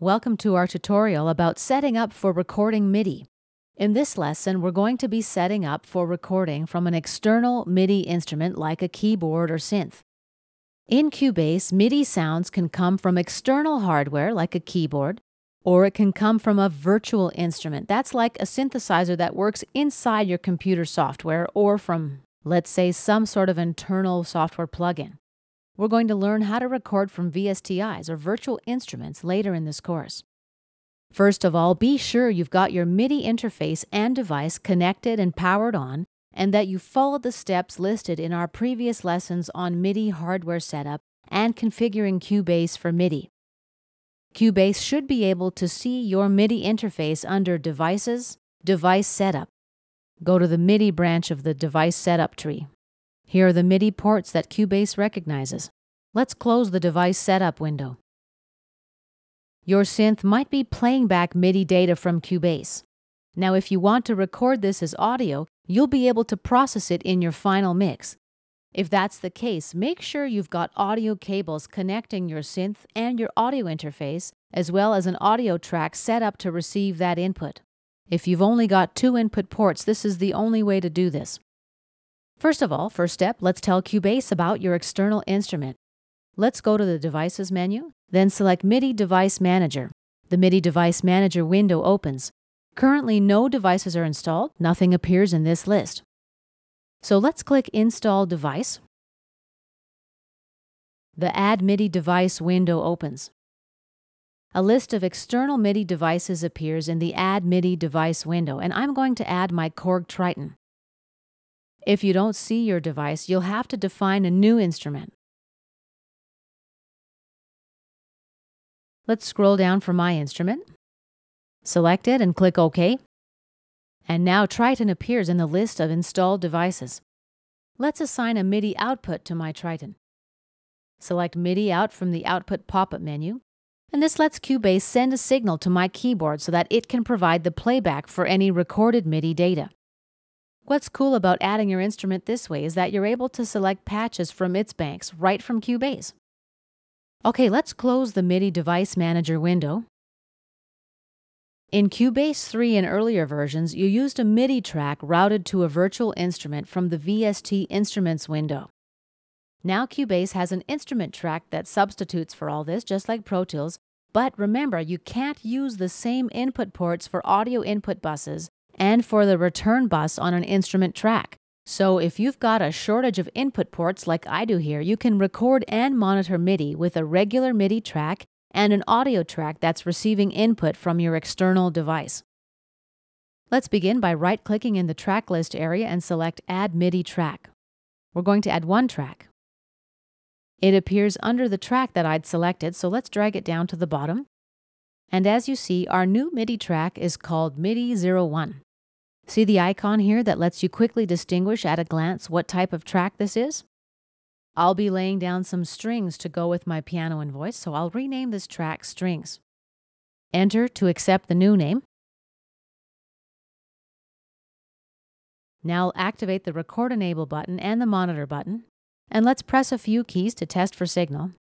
Welcome to our tutorial about setting up for recording MIDI. In this lesson, we're going to be setting up for recording from an external MIDI instrument like a keyboard or synth. In Cubase, MIDI sounds can come from external hardware like a keyboard, or it can come from a virtual instrument. That's like a synthesizer that works inside your computer software or from, let's say, some sort of internal software plugin. We're going to learn how to record from VSTIs or virtual instruments later in this course. First of all, be sure you've got your MIDI interface and device connected and powered on, and that you followed the steps listed in our previous lessons on MIDI hardware setup and configuring Cubase for MIDI. Cubase should be able to see your MIDI interface under Devices, Device Setup. Go to the MIDI branch of the Device Setup tree. Here are the MIDI ports that Cubase recognizes. Let's close the device setup window. Your synth might be playing back MIDI data from Cubase. Now, if you want to record this as audio, you'll be able to process it in your final mix. If that's the case, make sure you've got audio cables connecting your synth and your audio interface, as well as an audio track set up to receive that input. If you've only got two input ports, this is the only way to do this. First of all, first step, let's tell Cubase about your external instrument. Let's go to the Devices menu, then select MIDI Device Manager. The MIDI Device Manager window opens. Currently, no devices are installed. Nothing appears in this list. So let's click Install Device. The Add MIDI Device window opens. A list of external MIDI devices appears in the Add MIDI Device window, and I'm going to add my Korg Triton. If you don't see your device, you'll have to define a new instrument. Let's scroll down for my instrument. Select it and click OK. And now Triton appears in the list of installed devices. Let's assign a MIDI output to my Triton. Select MIDI out from the Output pop-up menu, and this lets Cubase send a signal to my keyboard so that it can provide the playback for any recorded MIDI data. What's cool about adding your instrument this way is that you're able to select patches from its banks right from Cubase. Okay, let's close the MIDI Device Manager window. In Cubase 3 and earlier versions, you used a MIDI track routed to a virtual instrument from the VST Instruments window. Now Cubase has an instrument track that substitutes for all this, just like Pro Tools, but remember, you can't use the same input ports for audio input buses and for the return bus on an instrument track. So if you've got a shortage of input ports like I do here, you can record and monitor MIDI with a regular MIDI track and an audio track that's receiving input from your external device. Let's begin by right-clicking in the track list area and select Add MIDI Track. We're going to add one track. It appears under the track that I'd selected, so let's drag it down to the bottom. And as you see, our new MIDI track is called MIDI 01. See the icon here that lets you quickly distinguish at a glance what type of track this is? I'll be laying down some strings to go with my piano and voice, so I'll rename this track Strings. Enter to accept the new name. Now I'll activate the Record Enable button and the Monitor button, and let's press a few keys to test for signal.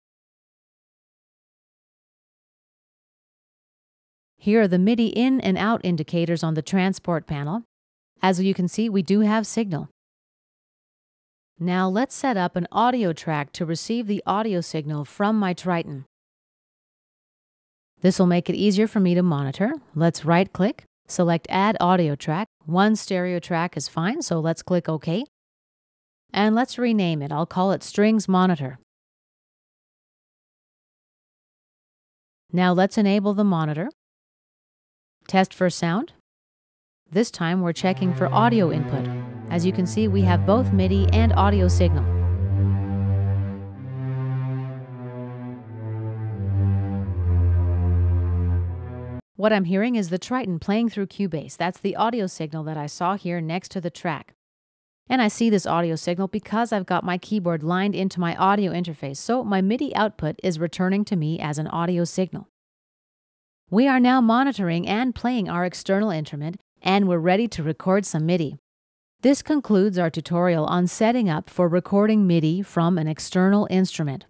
Here are the MIDI in and out indicators on the transport panel. As you can see, we do have signal. Now let's set up an audio track to receive the audio signal from my Triton. This will make it easier for me to monitor. Let's right click, select Add Audio Track. One stereo track is fine, so let's click OK. And let's rename it. I'll call it Strings Monitor. Now let's enable the monitor. Test for sound. This time we're checking for audio input. As you can see, we have both MIDI and audio signal. What I'm hearing is the Triton playing through Cubase. That's the audio signal that I saw here next to the track. And I see this audio signal because I've got my keyboard lined into my audio interface, so my MIDI output is returning to me as an audio signal. We are now monitoring and playing our external instrument and we're ready to record some MIDI. This concludes our tutorial on setting up for recording MIDI from an external instrument.